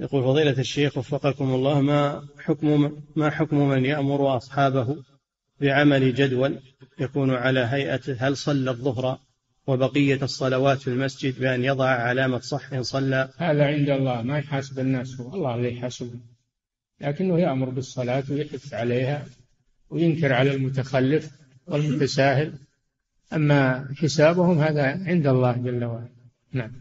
يقول فضيلة الشيخ وفقكم الله ما حكم ما حكم من يأمر أصحابه بعمل جدول يكون على هيئة هل صلى الظهر وبقية الصلوات في المسجد بأن يضع علامة صح إن صلى؟ هذا عند الله ما يحاسب الناس هو الله اللي يحاسبهم. لكنه يأمر بالصلاة ويحث عليها وينكر على المتخلف والمتساهل. أما حسابهم هذا عند الله جل وعلا. نعم.